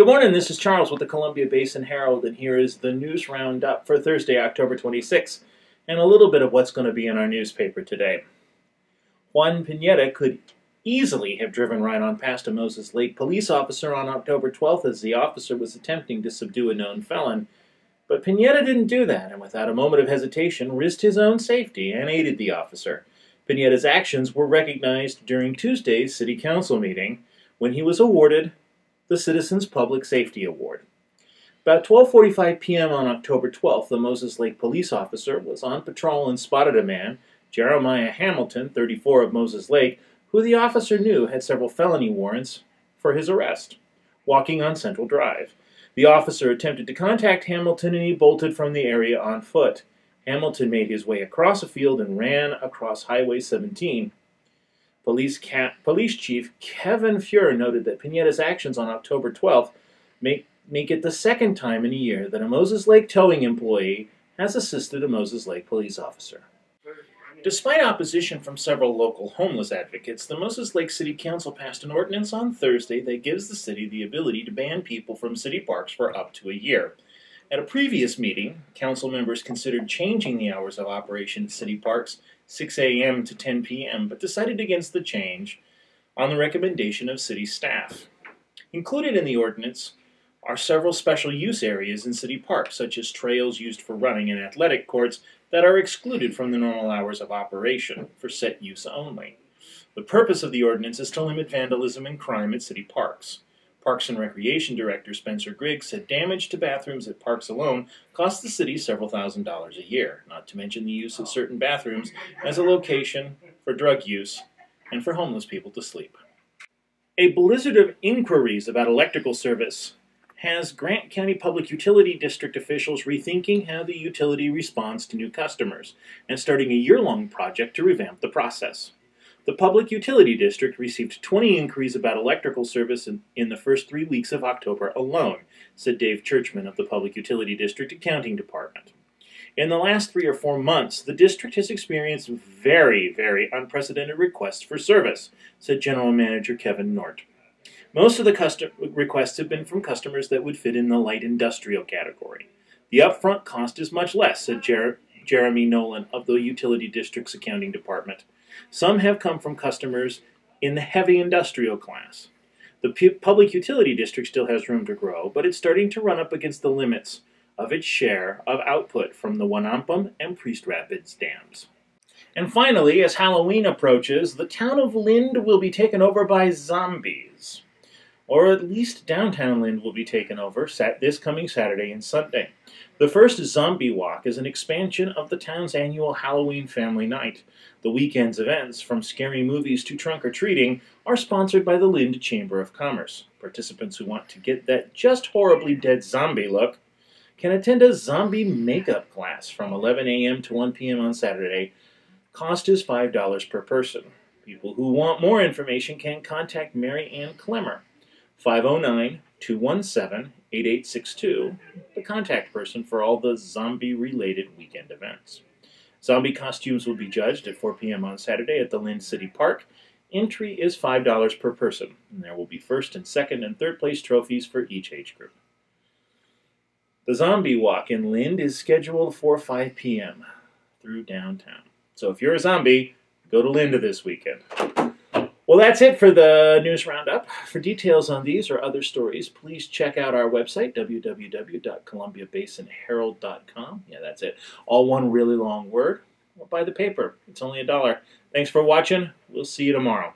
Good morning, this is Charles with the Columbia Basin Herald, and here is the news roundup for Thursday, October 26th, and a little bit of what's going to be in our newspaper today. Juan Pineda could easily have driven right on past a Moses Lake police officer on October 12th as the officer was attempting to subdue a known felon. But Pineda didn't do that, and without a moment of hesitation, risked his own safety and aided the officer. Pineda's actions were recognized during Tuesday's City Council meeting when he was awarded the Citizens Public Safety Award. About 12:45 p.m. on October 12th, the Moses Lake police officer was on patrol and spotted a man, Jeremiah Hamilton, 34 of Moses Lake, who the officer knew had several felony warrants for his arrest, walking on Central Drive. The officer attempted to contact Hamilton and he bolted from the area on foot. Hamilton made his way across a field and ran across Highway 17. Police, Police Chief Kevin Fuhr noted that Pineda's actions on October 12th make, make it the second time in a year that a Moses Lake towing employee has assisted a Moses Lake police officer. Despite opposition from several local homeless advocates, the Moses Lake City Council passed an ordinance on Thursday that gives the city the ability to ban people from city parks for up to a year. At a previous meeting, council members considered changing the hours of operation at city parks 6 a.m. to 10 p.m., but decided against the change on the recommendation of city staff. Included in the ordinance are several special use areas in city parks, such as trails used for running and athletic courts that are excluded from the normal hours of operation for set use only. The purpose of the ordinance is to limit vandalism and crime at city parks. Parks and Recreation Director Spencer Griggs said damage to bathrooms at parks alone costs the city several thousand dollars a year, not to mention the use of certain bathrooms as a location for drug use and for homeless people to sleep. A blizzard of inquiries about electrical service has Grant County Public Utility District officials rethinking how the utility responds to new customers and starting a year long project to revamp the process. The Public Utility District received 20 inquiries about electrical service in, in, the first three weeks of October alone, said Dave Churchman of the Public Utility District Accounting Department. In the last three or four months, the district has experienced very, very unprecedented requests for service, said General Manager Kevin Nordt. Most of the custom- requests have been from customers that would fit in the light industrial category. The upfront cost is much less, said Jer- Jeremy Nolan of the Utility District's accounting department. Some have come from customers in the heavy industrial class. The Public Utility District still has room to grow, but it's starting to run up against the limits of its share of output from the Wanapum and Priest Rapids dams. And finally, as Halloween approaches, the town of Lind will be taken over by zombies or at least downtown Lind will be taken over this coming Saturday and Sunday. The first Zombie Walk is an expansion of the town's annual Halloween family night. The weekend's events, from scary movies to trunk or treating, are sponsored by the Lind Chamber of Commerce. Participants who want to get that just horribly dead zombie look can attend a zombie makeup class from 11 a.m. to 1 p.m. on Saturday. Cost is $5 per person. People who want more information can contact Mary Ann Clemmer 509 217 8862, the contact person for all the zombie related weekend events. Zombie costumes will be judged at 4 p.m. on Saturday at the Lind City Park. Entry is $5 per person, and there will be first and second and third place trophies for each age group. The Zombie Walk in Lind is scheduled for 5 p.m. through downtown. So if you're a zombie, go to Lind this weekend. Well, that's it for the news roundup. For details on these or other stories, please check out our website, www.columbiabasinherald.com. Yeah, that's it. All one really long word. Or buy the paper. It's only a dollar. Thanks for watching. We'll see you tomorrow.